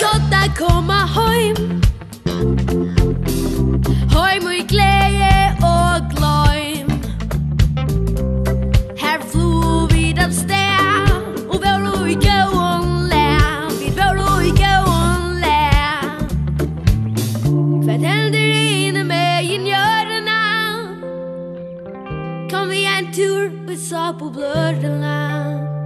gott att komma Heim. Hem och glädje och glöm Här flor vi den stär Och vår och i gåon lär Vi vår och i gåon lär Vad händer inne med injörerna Kom vi en tur Vi sa på blörderna